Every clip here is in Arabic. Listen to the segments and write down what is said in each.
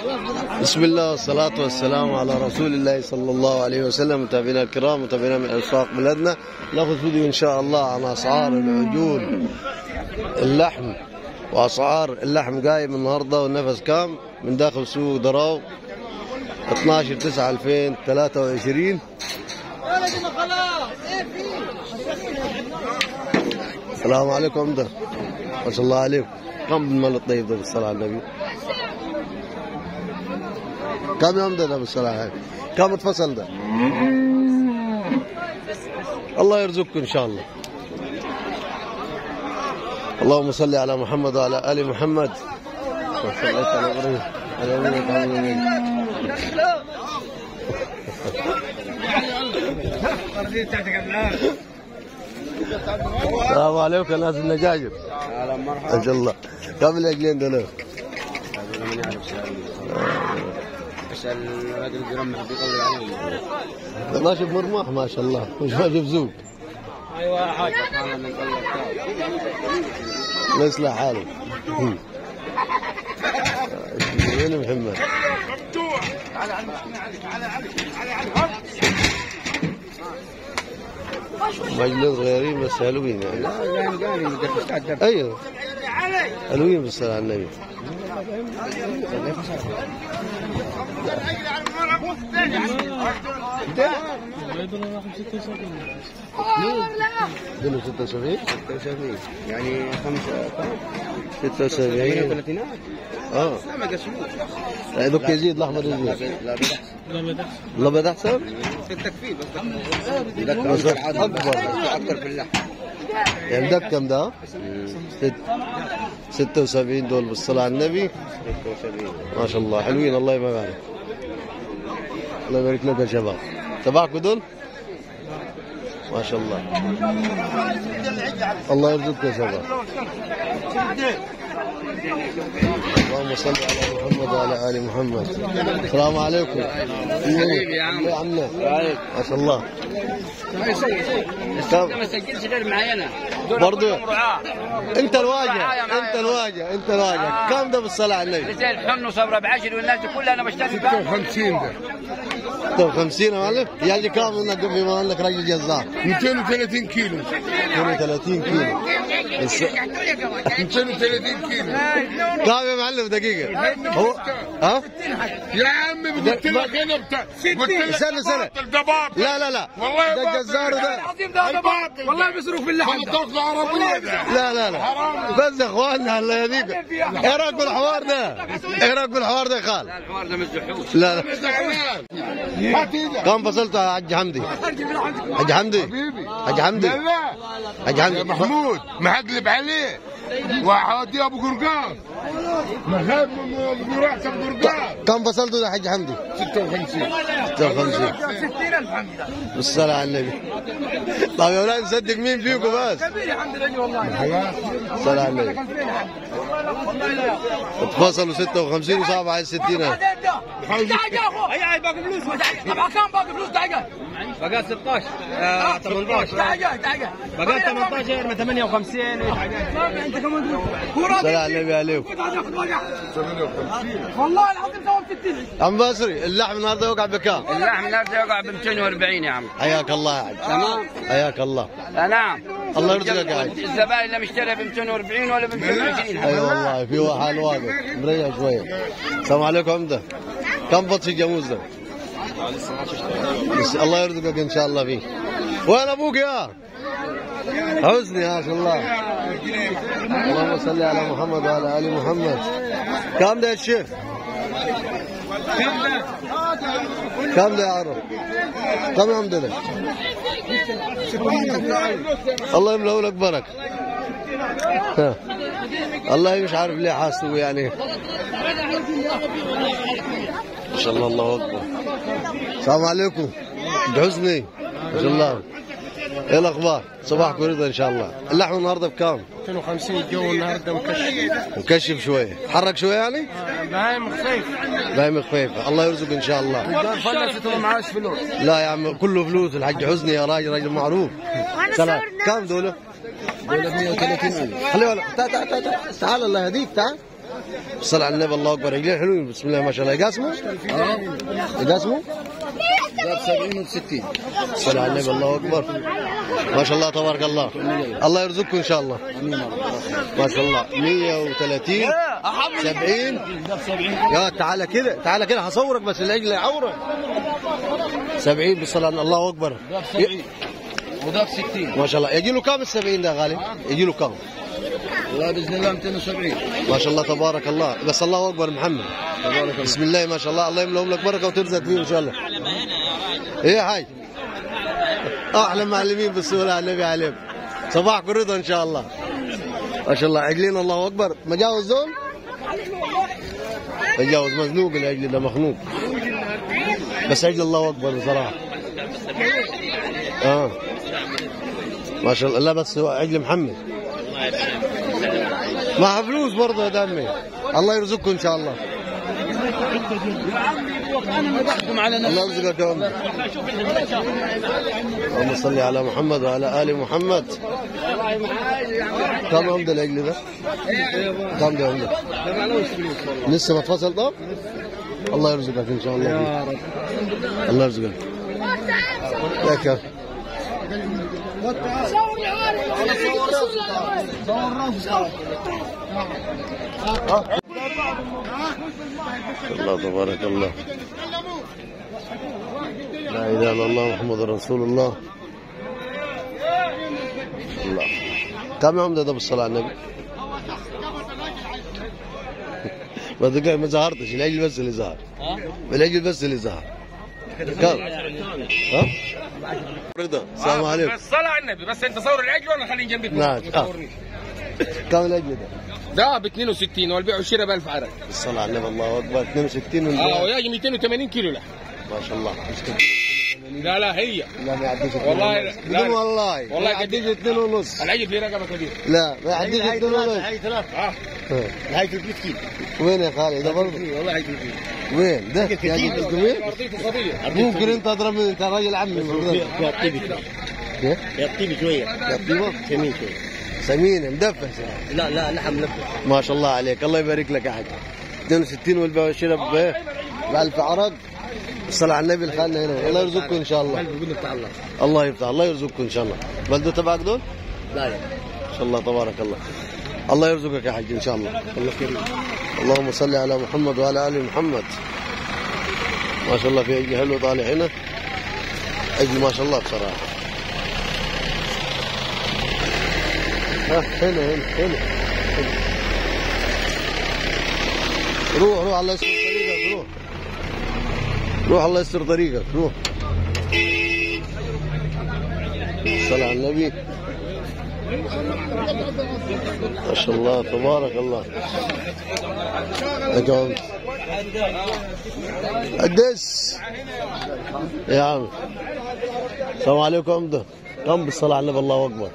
بسم الله والصلاة والسلام على رسول الله صلى الله عليه وسلم. متابعينا الكرام متابعينا من أسواق بلادنا. نأخذ فيديو إن شاء الله عن أسعار العجول اللحم وأسعار اللحم قايم النهاردة والنفس كام؟ من داخل سوق دراو. 12 9 2023 السلام عليكم ده ما شاء الله عليكم. كم بالمال الطيب ده؟ بالصلاة على النبي. كم يوم ده على النبي كم اتفصل ده. الله يرزقكم إن شاء الله. اللهم صل على محمد وعلى آل محمد. وصليت على يمينك السلام عليكم. ناس النجاجر أهلا مرحبا ما شاء الله. كم العجلين دول؟ الجرام حبيب الله ماشي بمرماح ما شاء الله. مش ماشي بزوق أيوه يا حاج أنا من قلب الله يصلح وين محمد؟ مجلس صغيرين بس حلوين يعني. قال قال مدرس الدب أيوه. حلوين بالصلاة على النبي. دول 76 76 يعني خمسة 76 38 آه لا ما قسموش دوك يزيد يزيد لا بالعكس الابيض احسن في التكفير بس أكبر. أكثر في اللحم يعني ده كم ده؟ ست 76 دول بالصلاة على النبي. 76 ما شاء الله. حلوين الله يبارك. الله يبارك لك يا شباب. تبعكم دول؟ ما شاء الله. الله يرزقك يا شباب. اللهم صل على محمد وعلى آل محمد. السلام عليكم. حبيبي يا عم. يا عمنا. ما شاء الله. ما سجلش غير معي أنا. برضو. انت الواجهه انت الواجهه انت الواجهه كم ده بالصلاة على النبي؟ الحن وصبره بعشر والناس دي كلها أنا بشتري بها 50 ده. طب 50 يا معلم؟ يجي كم انك بما انك راجل جزار. 230 كيلو. 32 كيلو. بس 230 كيلو. كم يا معلم دقيقة. هو ها؟ يا عم قلت لك أنا بتاع. باطل، ده باطل. لا لا لا. والله ده باطل. الجزار ده العظيم ده الباطل والله بيصرف ده. لا لا لا. بس يا إخواننا الله يهديكم إيه رايك بالحوار ده؟ إيه رايك بالحوار ده يا خال؟ الحوار ده مزحوش لا لا. كم فصلت يا حاج حمدي؟ حاج حمدي. حاج حمدي. يا حمدي. محمود محقلب عليه وحوديه أبو قرقاس مخاب من ابو قرقاس كم فصلته يا حاج حمدي؟ 56 56 بالصلاة على النبي. طيب يا ولاد نصدق مين فيكم بس؟ الصلاة على النبي. اتفصلوا 56 وصعب على 60 هي هاي باقي فلوس. طبعا كم باقي فلوس؟ دقيقة. بقى 16 آه، 18 دقيقة دقيقة. بقى 18 من 58 انت عليكم. والله العظيم سوى 60 عم بصري اللحم النهارده يوقع بكام؟ اللحم النهارده يقع ب 240 يا عم. حياك الله. يا حاج تمام؟ حياك الله. نعم. الله يرزقك يا حاج الزبائن اللي مشتريها ب 240 ولا ب 220 أي والله في حال واقف مريح شوية السلام عليكم عمدة. كم بطش الجاموس ده؟ الله يرزقك إن شاء الله فيه وين أبوك يا؟ حسني ما شاء الله. اللهم صل على محمد وعلى آل محمد. كم ده يا الشيخ؟ كم ده؟ يا عرب؟ كم عمده ده؟ الله يملأه لك بركة. ها. الله مش عارف ليه حاسه يعني. ما شاء الله الله أكبر. السلام عليكم. عبد حسني ما شاء الله. إيه الأخبار؟ صباحكم رضا إن شاء الله. اللحم النهارده بكام؟ 250 الجو النهارده مكشف. مكشف شوية. حرك شوية يعني؟ بايم خفيف. دايما خفيف. الله يرزق إن شاء الله. فلست وما معاش فلوس. لا يا عم كله فلوس. الحاج حسني يا راجل راجل معروف. سلام. كم دول؟ دولة 130 خليه ولا تعال تعال تعال تعال الله يهديك تعال. صل على النبي الله أكبر. رجلين حلوين. بسم الله ما شاء الله. يقاسموا؟ يقاسموا؟ ده ب 70 و 60 صل على النبي الله أكبر. ما شاء الله تبارك الله. الله يرزقكم إن شاء الله. ما شاء الله. 130 70 ده ب 70 يا تعالى كده تعالى كده. هصورك بس العجل يعورك 70 بالصلاة على الله أكبر. ده ب 70 وده ب 60 ما شاء الله. يجي له كام ال 70 ده غالي؟ يجي له كام؟ والله بإذن الله 270 ما شاء الله تبارك الله. بس الله أكبر محمد. تبارك الله. بسم الله ما شاء الله. الله يملهم لك بركة وترزق فيهم إن شاء الله. إيه حاج أحلى معلمين بالسؤال على النبي عليهم. صباحكم رضا إن شاء الله. ما شاء الله عجلين الله أكبر. مجاوز دول مجاوز مزنوق العجل ده مخنوق. بس عجل الله أكبر بصراحة. آه. ما شاء الله. لا بس عجل محمد. مع فلوس برضه يا دمي. الله يرزقكم إن شاء الله. الله يرزقك يا. اللهم صل على محمد وعلى آل محمد كم عمده العجل ده؟ كم ده عمده؟ لسه ما اتفصل طب؟ الله يرزقك إن شاء الله يا رب الله يرزقك يا كر الله تبارك الله. لا إله إلا الله محمد رسول الله. الله. كم عمده ده بالصلاه على النبي ما ما ظهرتش العجل بس اللي ظهر العجل بس اللي ظهر كم؟ ها؟ رضا. السلام عليكم. بس صلى على النبي بس أنت صور العجل وأنا خليه جنبك. نعم. كم العجل ده ب 62 والبيع والشراء ب 1000 عرق. الصلاة على النبي الله أكبر. 62 آه والبيع. وياجي 280 كيلو لحم ما شاء الله. لا لا هي. لا ما يعديش والله اثنين ونص. لا. بدون والله والله ما يعديش اثنين ونص. العجل فيه رقبة كبيرة. لا ما يعديش اثنين ونص. آه. ها. وين يا خالد؟ ده برضه. والله هي كتير وين؟ ده يعجب وين ارضيته قضيه ممكن أنت اضربني أنت راجل عمي. المفروض. كيف؟ يطيب شوية. يا طيبة؟ سمين شوية. سمين مدفس لا لا لحم لفه ما شاء الله عليك الله يبارك لك يا حاج 62 والبيع والشراء ب 1000 عرق الصلاة على النبي الخالنا هنا. الله يرزقكم إن شاء الله. الله. يفتح الله يرزقكم إن شاء الله. بلده تبعك دول؟ لا لا. ان شاء الله تبارك الله. الله يرزقك يا حاج إن شاء الله. الله كريم اللهم صل على محمد وعلى آل محمد. ما شاء الله في عجل حلو طالع هنا. عجل ما شاء الله بصراحة. هنا هنا هنا. روح روح الله يستر طريقك روح. روح الله يستر طريقك روح. صل على النبي. ما شاء الله تبارك الله. أجاوب قديس يا عم. السلام عليكم. عمده كم بالصلاة على النبي الله أكبر.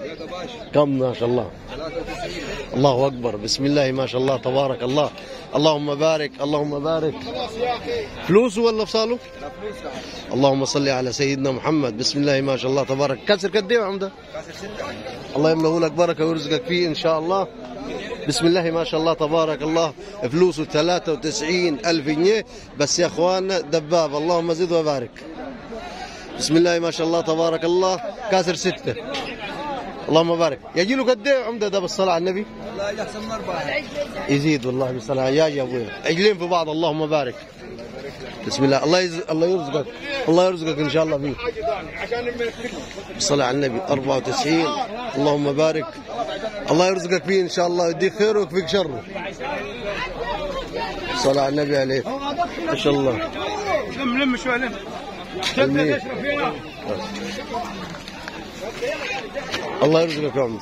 كم ما شاء الله. الله أكبر. بسم الله ما شاء الله تبارك الله. اللهم بارك اللهم بارك. فلوسه ولا فصاله اللهم صل على سيدنا محمد. بسم الله ما شاء الله تبارك. كسر قد إيه يا عمدة؟ الله يملأه لك بركة ويرزقك فيه إن شاء الله. بسم الله ما شاء الله تبارك الله. فلوسه 93 ألف جنيه. بس يا أخواننا دباب اللهم زد وبارك. بسم الله ما شاء الله تبارك الله. كاسر ستة. اللهم بارك. يجي له قد إيه عمدة ده بالصلاة على النبي. يحسن من اربعه يزيد والله بالصلاة. يا يا ابويا عجلين في بعض. اللهم بارك. بسم الله. الله يز... الله يرزقك. الله يرزقك إن شاء الله فيه بالصلاة على النبي. 94 اللهم بارك. الله يرزقك فيه إن شاء الله. يديك خيره ويكفيك شره الصلاة على النبي عليك. ما شاء الله. لم لم شوي لم. جميل. الله يرزقك يا عمي